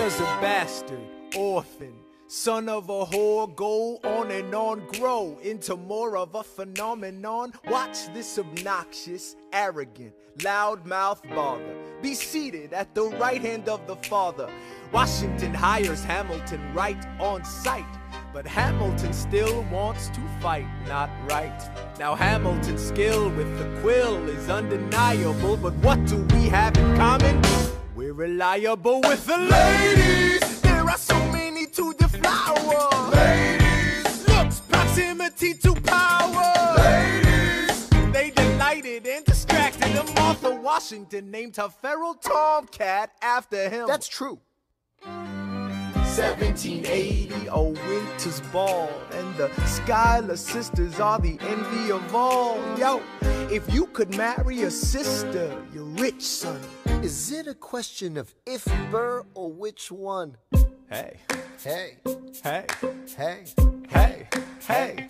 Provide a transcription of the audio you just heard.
How a bastard, orphan, son of a whore go on and on, grow into more of a phenomenon? Watch this obnoxious, arrogant, loudmouth bother. Be seated at the right hand of the Father. Washington hires Hamilton right on sight. But Hamilton still wants to fight, not right. Now Hamilton's skill with the quill is undeniable, but what do we have in common? Reliable with the ladies. There are so many to deflower. Ladies. Looks, proximity to power. Ladies. They delighted and distracted. And Martha Washington named her feral tomcat after him. That's true. 1780, a winter's ball, and the Schuyler sisters are the envy of all. Yo, if you could marry a sister, you're rich, son. Is it a question of if Burr or which one? Hey, Hey, hey, hey, hey, hey, hey.